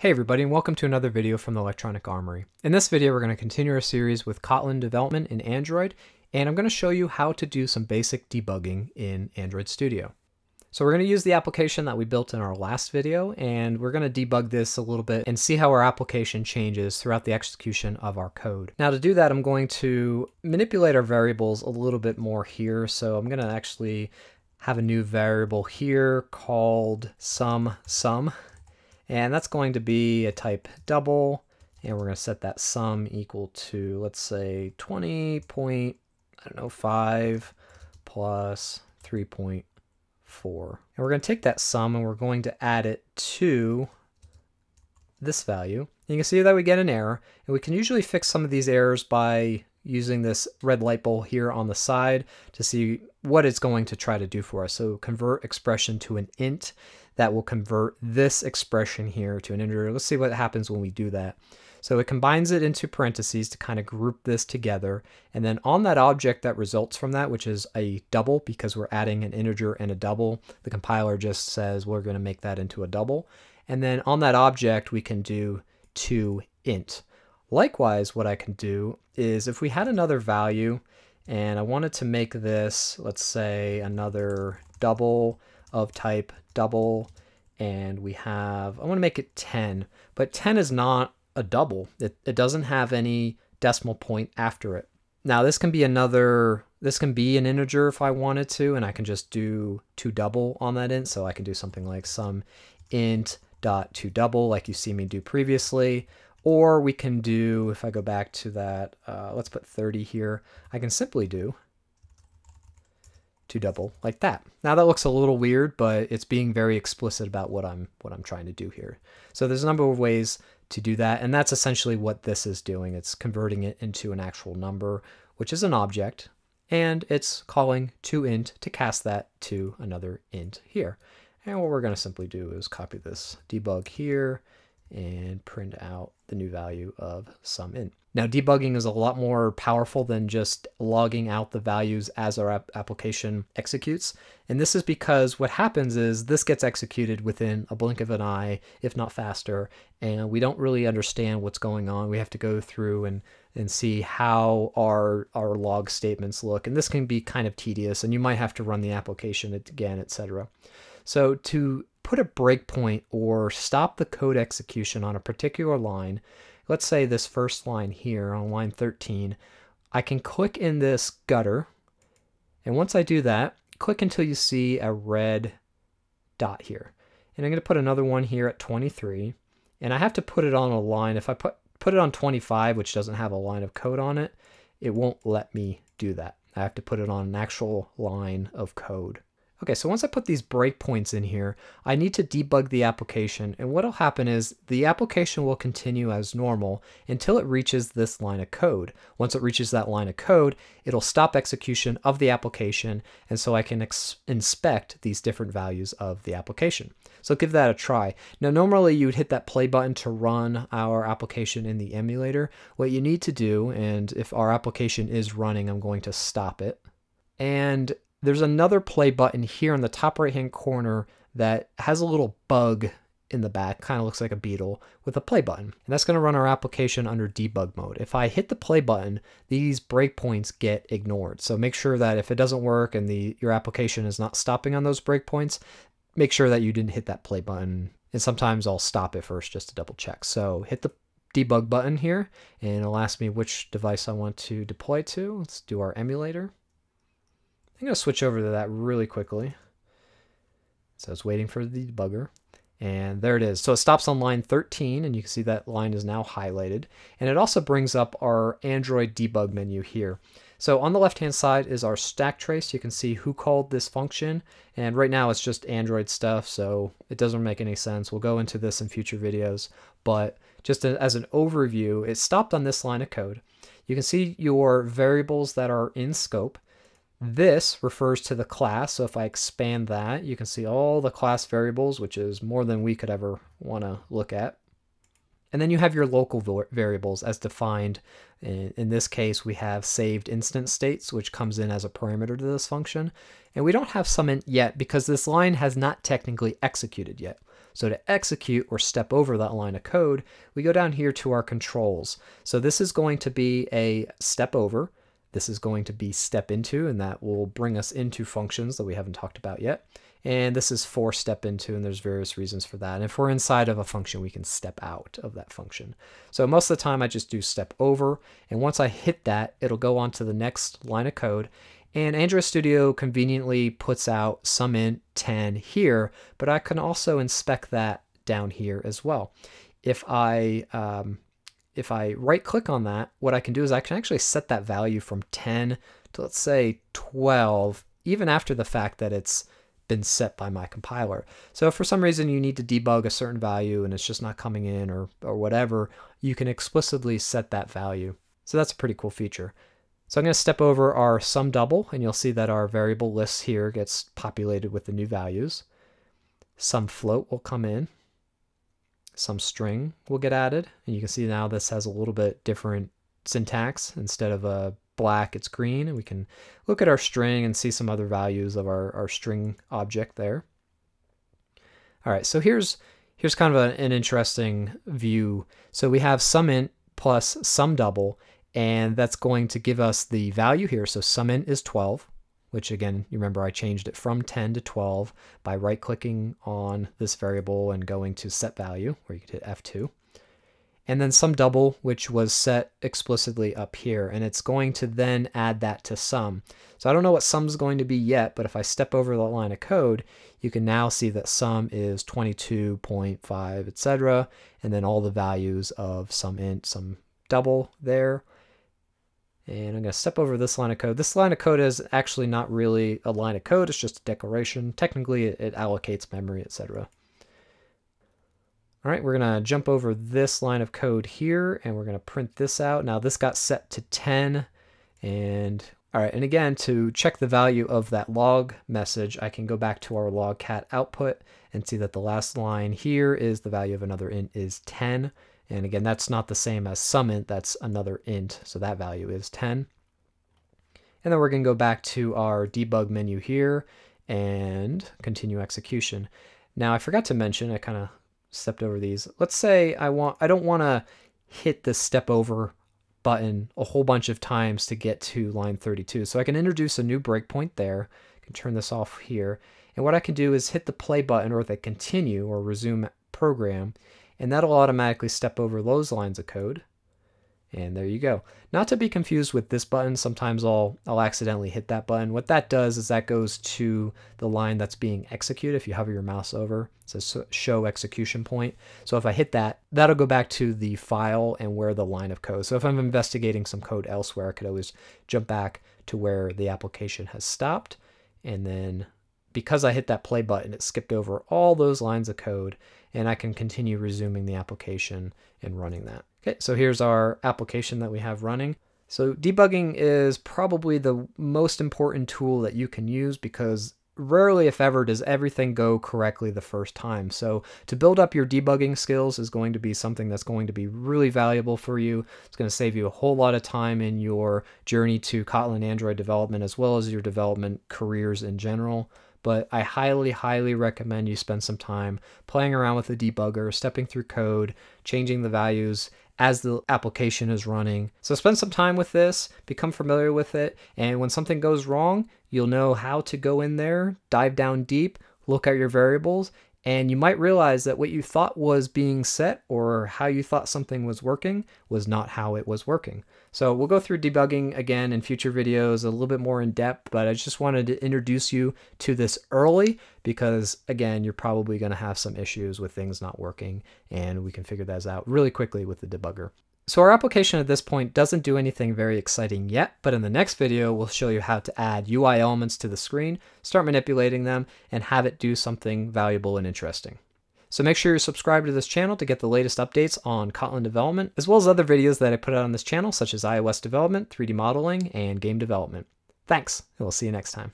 Hey everybody and welcome to another video from the Electronic Armory. In this video we're going to continue our series with Kotlin development in Android and I'm going to show you how to do some basic debugging in Android Studio. So we're going to use the application that we built in our last video and we're going to debug this a little bit and see how our application changes throughout the execution of our code. Now to do that I'm going to manipulate our variables a little bit more here so I'm going to actually have a new variable here called sum sum and that's going to be a type double. And we're going to set that sum equal to, let's say, 20 point, I don't know, 5 plus 3.4. And we're going to take that sum and we're going to add it to this value. And you can see that we get an error. And we can usually fix some of these errors by using this red light bulb here on the side to see what it's going to try to do for us. So convert expression to an int that will convert this expression here to an integer. Let's see what happens when we do that. So it combines it into parentheses to kind of group this together. And then on that object that results from that, which is a double because we're adding an integer and a double, the compiler just says we're going to make that into a double. And then on that object, we can do to int. Likewise, what I can do is if we had another value and I wanted to make this, let's say another double of type double and we have, I want to make it 10, but 10 is not a double. It, it doesn't have any decimal point after it. Now this can be another, this can be an integer if I wanted to, and I can just do to double on that int. So I can do something like some int dot to double like you see me do previously. Or we can do, if I go back to that, uh, let's put 30 here, I can simply do to double like that. Now that looks a little weird, but it's being very explicit about what I'm what I'm trying to do here. So there's a number of ways to do that, and that's essentially what this is doing. It's converting it into an actual number, which is an object, and it's calling to int to cast that to another int here. And what we're going to simply do is copy this debug here and print out the new value of sum int. Now debugging is a lot more powerful than just logging out the values as our ap application executes. And this is because what happens is this gets executed within a blink of an eye, if not faster, and we don't really understand what's going on. We have to go through and, and see how our, our log statements look. And this can be kind of tedious and you might have to run the application again, etc. So to put a breakpoint or stop the code execution on a particular line, let's say this first line here on line 13, I can click in this gutter. And once I do that, click until you see a red dot here. And I'm going to put another one here at 23. And I have to put it on a line. If I put, put it on 25, which doesn't have a line of code on it, it won't let me do that. I have to put it on an actual line of code. Okay, so once I put these breakpoints in here, I need to debug the application, and what'll happen is the application will continue as normal until it reaches this line of code. Once it reaches that line of code, it'll stop execution of the application, and so I can inspect these different values of the application. So give that a try. Now, normally you would hit that play button to run our application in the emulator. What you need to do, and if our application is running, I'm going to stop it. And there's another play button here in the top right hand corner that has a little bug in the back, kind of looks like a beetle, with a play button. And that's going to run our application under debug mode. If I hit the play button, these breakpoints get ignored. So make sure that if it doesn't work and the your application is not stopping on those breakpoints, make sure that you didn't hit that play button. And sometimes I'll stop it first just to double check. So hit the debug button here and it'll ask me which device I want to deploy to. Let's do our emulator. I'm going to switch over to that really quickly. So it's waiting for the debugger. And there it is. So it stops on line 13, and you can see that line is now highlighted. And it also brings up our Android debug menu here. So on the left-hand side is our stack trace. You can see who called this function. And right now it's just Android stuff, so it doesn't make any sense. We'll go into this in future videos. But just as an overview, it stopped on this line of code. You can see your variables that are in scope. This refers to the class, so if I expand that, you can see all the class variables, which is more than we could ever want to look at. And then you have your local variables as defined. In, this case, we have saved instance states, which comes in as a parameter to this function. And we don't have sum int yet because this line has not technically executed yet. So to execute or step over that line of code, we go down here to our controls. So this is going to be a step over. This is going to be step into, and that will bring us into functions that we haven't talked about yet. And this is for step into, and there's various reasons for that. And if we're inside of a function, we can step out of that function. So most of the time I just do step over, and once I hit that, it'll go on to the next line of code. And Android Studio conveniently puts out some int 10 here, but I can also inspect that down here as well. If I um, if I right click on that, what I can do is I can actually set that value from 10 to let's say 12, even after the fact that it's been set by my compiler. So if for some reason you need to debug a certain value and it's just not coming in or, or whatever, you can explicitly set that value. So that's a pretty cool feature. So I'm going to step over our sum double and you'll see that our variable list here gets populated with the new values. Some float will come in. Some string will get added. And you can see now this has a little bit different syntax. Instead of a black, it's green. And we can look at our string and see some other values of our, our string object there. All right, so here's here's kind of a, an interesting view. So we have sum int plus sum double, and that's going to give us the value here. So sum int is 12, which again, you remember I changed it from 10 to 12 by right clicking on this variable and going to set value, where you could hit F2 and then sum double, which was set explicitly up here. And it's going to then add that to sum. So I don't know what sum is going to be yet, but if I step over the line of code, you can now see that sum is 22.5, etc. And then all the values of sum int, sum double there. And I'm going to step over this line of code. This line of code is actually not really a line of code. It's just a declaration. Technically, it allocates memory, etc. All right, we're going to jump over this line of code here and we're going to print this out. Now this got set to 10 and all right, and again, to check the value of that log message, I can go back to our logcat output and see that the last line here is the value of another int is 10. And again, that's not the same as sum int, that's another int, so that value is 10. And then we're going to go back to our debug menu here and continue execution. Now I forgot to mention, I kind of stepped over these. Let's say I want I don't want to hit the step over button a whole bunch of times to get to line 32. So I can introduce a new breakpoint there. I can turn this off here. And what I can do is hit the play button or the continue or resume program, and that'll automatically step over those lines of code. And there you go. Not to be confused with this button. Sometimes I'll, I'll accidentally hit that button. What that does is that goes to the line that's being executed. If you hover your mouse over, it says show execution point. So if I hit that, that'll go back to the file and where the line of code. So if I'm investigating some code elsewhere, I could always jump back to where the application has stopped. And then because I hit that play button, it skipped over all those lines of code and I can continue resuming the application and running that. Okay, so here's our application that we have running. So debugging is probably the most important tool that you can use because rarely, if ever, does everything go correctly the first time. So to build up your debugging skills is going to be something that's going to be really valuable for you. It's going to save you a whole lot of time in your journey to Kotlin Android development as well as your development careers in general but I highly, highly recommend you spend some time playing around with the debugger, stepping through code, changing the values as the application is running. So spend some time with this, become familiar with it, and when something goes wrong, you'll know how to go in there, dive down deep, look at your variables, and you might realize that what you thought was being set or how you thought something was working was not how it was working. So we'll go through debugging again in future videos a little bit more in depth, but I just wanted to introduce you to this early because again, you're probably going to have some issues with things not working and we can figure those out really quickly with the debugger. So our application at this point doesn't do anything very exciting yet, but in the next video, we'll show you how to add UI elements to the screen, start manipulating them, and have it do something valuable and interesting. So make sure you're subscribed to this channel to get the latest updates on Kotlin development, as well as other videos that I put out on this channel, such as iOS development, 3D modeling, and game development. Thanks, and we'll see you next time.